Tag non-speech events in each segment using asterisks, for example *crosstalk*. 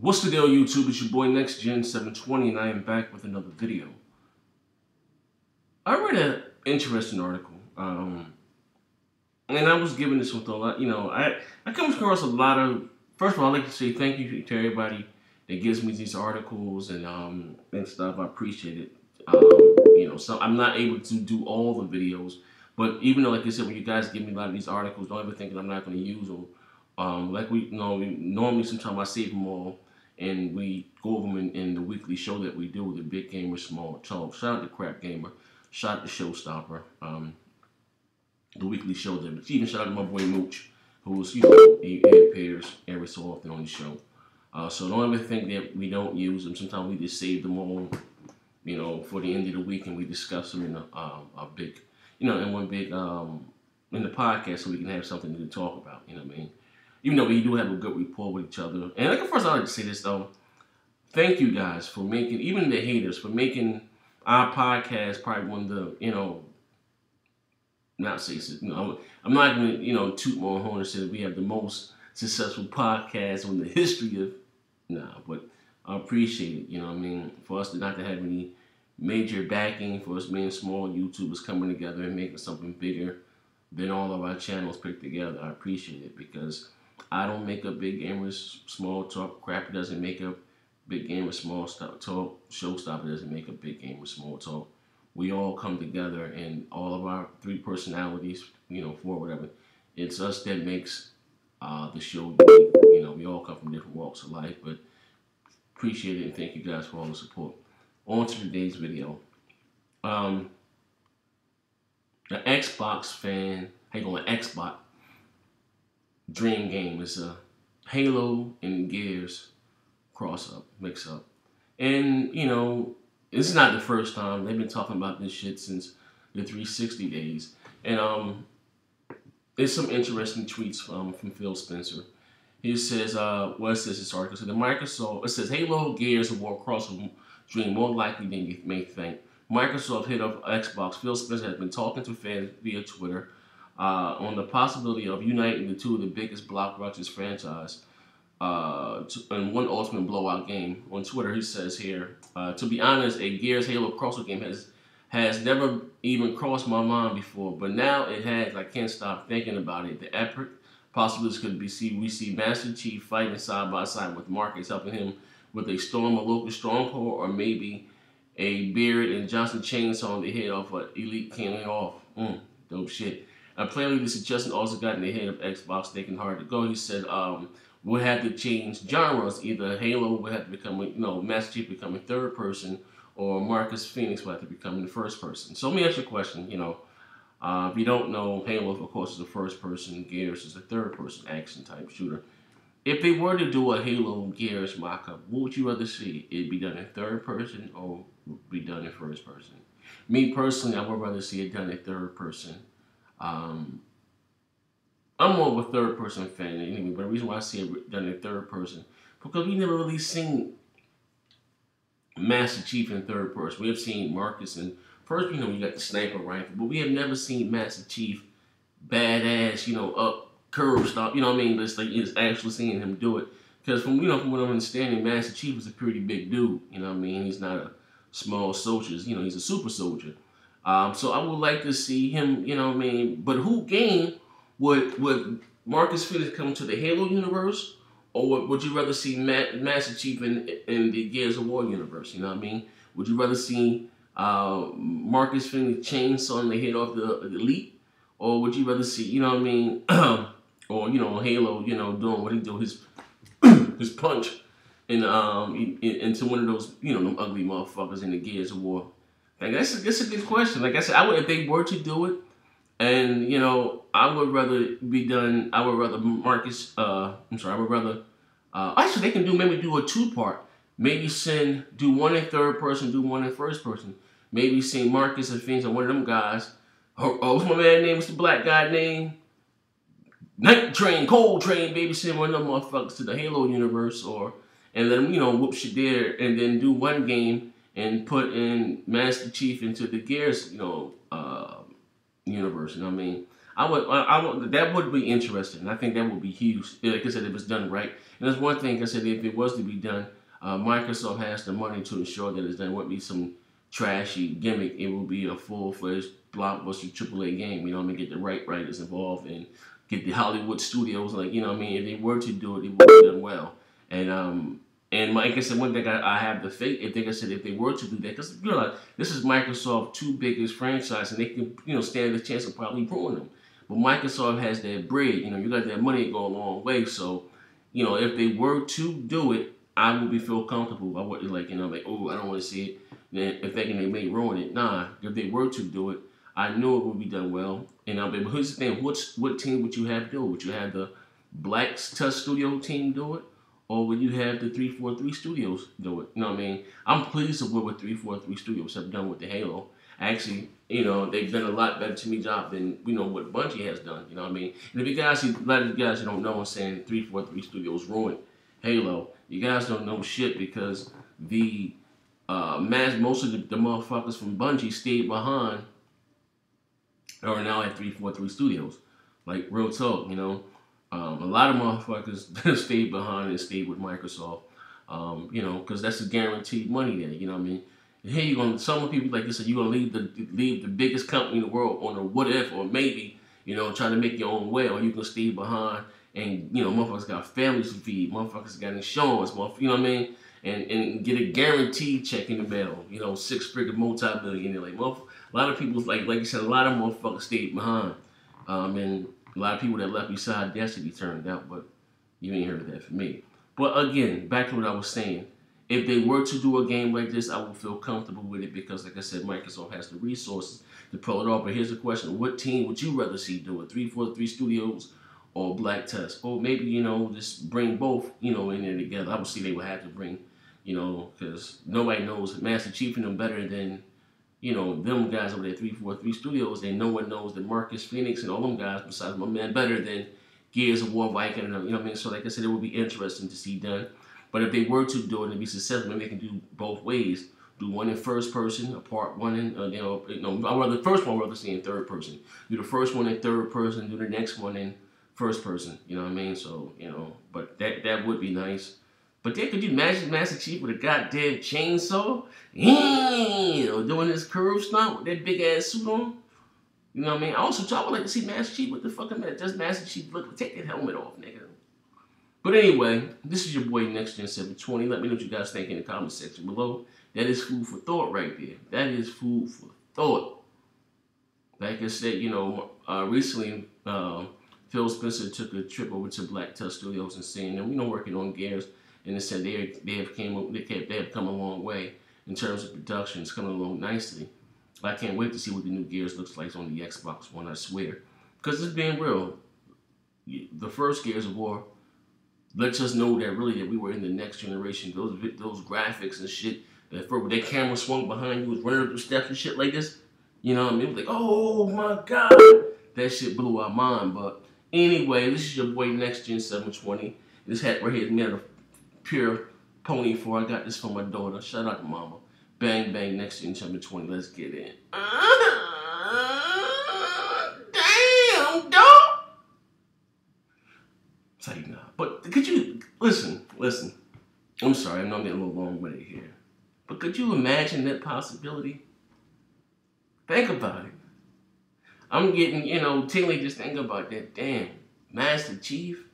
What's the deal, YouTube? It's your boy Next Gen 720, and I am back with another video. I read an interesting article, um, and I was giving this with a lot. You know, I I come across a lot of. First of all, I'd like to say thank you to everybody that gives me these articles and um and stuff. I appreciate it. Um, you know, so I'm not able to do all the videos, but even though, like I said, when you guys give me a lot of these articles, don't ever think that I'm not going to use them. Um, like we you know, normally sometimes I save them all and we go over them in, in, the weekly show that we do, with the Big Gamer Small Talk. Shout out to Crap Gamer. Shout out to Showstopper. Um, the weekly show. But even shout out to my boy Mooch, who's, you know, he, he appears every so often on the show. Uh, so don't ever think that we don't use them. Sometimes we just save them all, you know, for the end of the week and we discuss them in a, um, a big, you know, in one big, um, in the podcast so we can have something to talk about, you know what I mean? Even though we do have a good rapport with each other. And like first, I like to say this though. Thank you guys for making, even the haters, for making our podcast probably one of the, you know, not say, you know, I'm not to, you know, toot my horn and say that we have the most successful podcast in the history of, nah, but I appreciate it, you know I mean? For us to not to have any major backing, for us being small YouTubers coming together and making something bigger than all of our channels put together, I appreciate it because I don't make up big gamers small talk. Crap doesn't make up big gamer small talk. Showstopper doesn't make up big gamer small talk. We all come together and all of our three personalities, you know, four whatever. It's us that makes uh, the show. You know, we all come from different walks of life, but appreciate it and thank you guys for all the support. On to today's video. Um, the Xbox fan, hey, going Xbox dream game. It's a Halo and Gears cross up, mix up. And, you know, this is not the first time. They've been talking about this shit since the 360 days. And um, there's some interesting tweets from, from Phil Spencer. He says, uh, what says this article? So the Microsoft, it says Halo, Gears, and War cross dream more likely than you may think. Microsoft hit up Xbox. Phil Spencer has been talking to fans via Twitter uh, on the possibility of uniting the two of the biggest blockbusters franchise uh, to, in one ultimate blowout game. On Twitter, he says here, uh, to be honest, a Gears Halo crossover game has has never even crossed my mind before, but now it has. I can't stop thinking about it. The epic possibilities could be see we see Master Chief fighting side by side with Marcus, helping him with a storm of Locust stronghold, or maybe a beard and Johnson chainsaw on the head of an elite killing off. Mm, dope shit. Apparently, the suggestion also got in the head of Xbox thinking hard to go. He said, um, we'll have to change genres. Either Halo will have to become, you know, Master Chief becoming third person, or Marcus Phoenix will have to become the first person. So let me ask you a question, you know. Uh, if you don't know, Halo, of course, is the first person. Gears is a third person action type shooter. If they were to do a Halo Gears mock-up, what would you rather see? It be done in third person or be done in first person? Me personally, I would rather see it done in third person. Um, I'm more of a third person fan anyway, but the reason why I see it done in third person because we never really seen Master Chief in third person. We have seen Marcus in first, you know, you got the sniper rifle, but we have never seen Master Chief badass, you know, up curb stomp. You know what I mean? It's like it's actually seeing him do it. Because from you know from what I'm understanding, Master Chief is a pretty big dude. You know what I mean? He's not a small soldier. You know, he's a super soldier. Um, so I would like to see him, you know what I mean? But who game would would Marcus Phoenix come to the Halo universe? Or would, would you rather see Matt, Master Chief in, in the Gears of War universe? You know what I mean? Would you rather see uh, Marcus Phoenix chainsawing the head off the, the elite? Or would you rather see, you know what I mean? *clears throat* or, you know, Halo, you know, doing what he do, his *clears throat* his punch in, um, in, into one of those, you know, them ugly motherfuckers in the Gears of War like that's a, that's a good question. Like I said, I would if they were to do it, and you know, I would rather be done. I would rather Marcus. Uh, I'm sorry. I would rather. Uh, actually, they can do maybe do a two part. Maybe send do one in third person, do one in first person. Maybe send Marcus and Phoenix and one of them guys. Oh, oh what's my man name? What's the black guy name? Night Train, Cole Train, baby, send one of them motherfuckers to the Halo universe, or and let them, you know, whoop shit there, and then do one game and put in Master Chief into the Gears, you know, uh, universe. You know what I mean? I would, I, I would, that would be interesting. I think that would be huge. Like I said, if it's done right. And there's one thing I said, if it was to be done, uh, Microsoft has the money to ensure that it's done. It won't be some trashy gimmick. It will be a full-fledged blockbuster AAA game. You know, I mean, get the right writers involved and get the Hollywood studios. Like, you know, what I mean, if they were to do it, it would be done well. And um, and like said, one thing I, I have the faith. If they I said if they were to do that, because you know, this is Microsoft two biggest franchise, and they can you know stand the chance of probably ruin them. But Microsoft has that bread. You know, you got that money, go a long way. So, you know, if they were to do it, I would be feel comfortable. I wouldn't like, you know, like, oh, I don't want to see it. Then if they can, they may ruin it. Nah, if they were to do it, I know it would be done well. And I'll be, but here's the thing: what's what team would you have do it? Would you have the Blacks Tusk Studio team do it, or would you have the three four three studios do it? You know what I mean? I'm pleased with what three four three studios have done with the Halo. Actually, you know, they've done a lot better to me job than you know what Bungie has done. You know what I mean? And if you guys, a lot of you guys who don't know, I'm saying three four three studios ruined Halo. You guys don't know shit because the uh, mass, most of the, the motherfuckers from Bungie stayed behind or are now at 343 Studios. Like, real talk, you know. Um, a lot of motherfuckers *laughs* stayed behind and stayed with Microsoft, um, you know, because that's a guaranteed money there, you know what I mean? And here you're going to, some people like this, said, you're going to leave the, leave the biggest company in the world on a what if or maybe, you know, trying to make your own way, or you can stay behind and you know, motherfuckers got families to feed, motherfuckers got insurance, you know what I mean? And and get a guaranteed check in the mail, you know, six figure multi billionaire. Like, a lot of people, like like you said, a lot of motherfuckers stayed behind. Um, and a lot of people that left beside Destiny turned out, but you ain't heard that from me. But again, back to what I was saying. If they were to do a game like this, I would feel comfortable with it because, like I said, Microsoft has the resources to pull it off. But here's the question: What team would you rather see do it? Three, four, three studios or Black Tusk, or maybe you know just bring both you know in there together. Obviously, they would have to bring you know because nobody knows Master Chief and them better than you know them guys over there, three four three studios, and no one knows that Marcus Phoenix and all them guys besides my man better than Gears of War Viking. You know what I mean? So like I said, it would be interesting to see done. But if they were to do it and be successful, maybe they can do both ways. Do one in first person, a part one in, uh, you know, you know, I rather the first one, rather see in third person. Do the first one in third person, do the next one in first person. You know what I mean? So you know, but that that would be nice. But then could you imagine Master Chief with a goddamn chainsaw, you doing this curve stunt with that big ass suit on? You know what I mean? I also I would like to see Master Chief with the fucking does Master Chief look take that helmet off, nigga. But anyway, this is your boy Next Gen 720. Let me know what you guys think in the comment section below. That is food for thought right there. That is food for thought. Like I said, you know, uh, recently. Uh, Phil Spencer took a trip over to Black Tusk Studios and seeing them, you know, working on Gears, and they said they they have came they have, they have come a long way in terms of production. It's coming along nicely. I can't wait to see what the new Gears looks like on the Xbox One. I swear, because it's being real. The first Gears of War lets us know that really that we were in the next generation. Those those graphics and shit. That for that camera swung behind you was running up the steps and shit like this. You know what I mean? It was like, oh my god, that shit blew our mind. But Anyway, this is your boy Next Gen 720. This hat right here is made of pure pony fur. I got this for my daughter. Shout out to mama. Bang, bang, Next Gen 720. Let's get in. *laughs* damn, dog. Say nah. But could you, listen, listen. I'm sorry, I know I'm getting a little long with it here. But could you imagine that possibility? Think about it. I'm getting, you know, tingly just thinking about that. Damn, Master Chief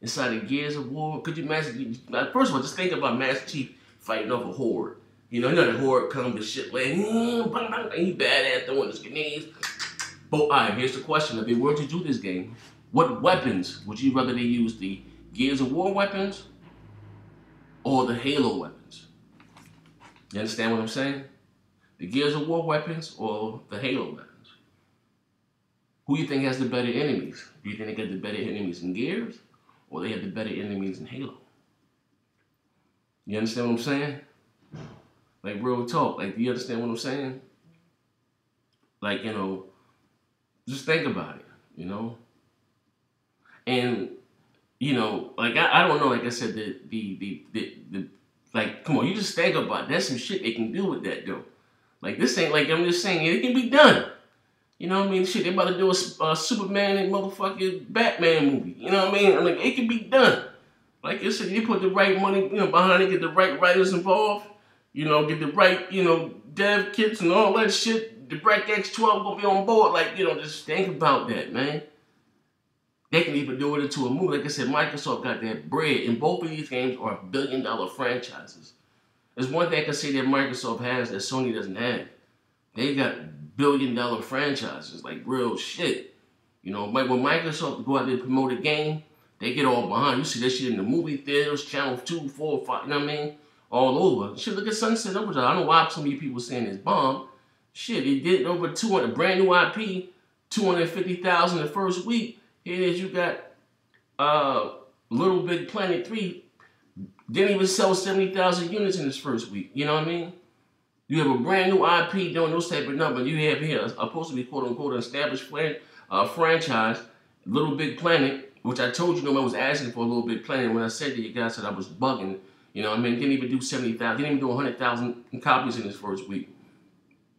inside the Gears of War. Could you imagine? First of all, just think about Master Chief fighting off a horde. You know, you know the horde comes with shit like, mm, he badass throwing his grenades. But all right, here's the question: If they were to do this game, what weapons would you rather they use? The Gears of War weapons or the Halo weapons? You understand what I'm saying? The Gears of War weapons or the Halo weapons? Who you think has the better enemies? Do you think they got the better enemies in Gears? Or they have the better enemies in Halo? You understand what I'm saying? Like real talk. Like, do you understand what I'm saying? Like, you know, just think about it, you know? And, you know, like I, I don't know, like I said, the the the the, the like, come on, you just think about it. That's some shit they can do with that though. Like this ain't like I'm just saying it can be done. You know what I mean? Shit, they about to do a, a Superman and motherfucking Batman movie. You know what I mean? like, it can be done. Like I said, you put the right money, you know, behind it, get the right writers involved, you know, get the right, you know, dev kits and all that shit. The DirectX 12 gonna be on board. Like, you know, just think about that, man. They can even do it into a movie. Like I said, Microsoft got that bread, and both of these games are billion dollar franchises. There's one thing I can say that Microsoft has that Sony doesn't have. They got billion dollar franchises, like real shit. You know, but when Microsoft go out there and promote a game, they get all behind. You see that shit in the movie theaters, channel two, four, five, you know what I mean? All over. Shit, look at Sunset Overdrive. I don't know why so many people saying it's bomb. Shit, it did over 200, brand new IP, 250,000 the first week. Here it is, you got uh, Little Big Planet 3 didn't even sell 70,000 units in his first week. You know what I mean? You have a brand new IP doing those type of numbers. You have here supposed to be quote unquote established fran- uh, franchise, Little Big Planet, which I told you no one was asking for a Little Big Planet. When I said that, you guys said I was bugging. You know, I mean, didn't even do 70,000, didn't even do 100,000 copies in his first week.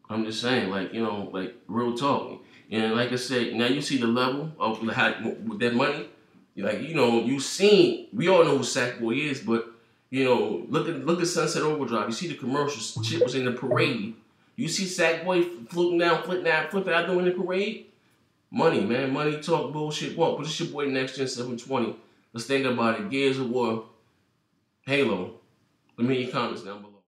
I'm just saying, like, you know, like, real talk. And like I said, now you see the level of how, with that money. Like, you know, you seen, we all know who Sackboy is, but you know, look at look at Sunset Overdrive. You see the commercials. Shit was in the parade. You see Sackboy floating down, flipping out, flipping out doing the parade. Money, man. Money talk bullshit. What? But this your boy Next Gen 720. Let's think about it. Gears of War, Halo. Let me your comments down below.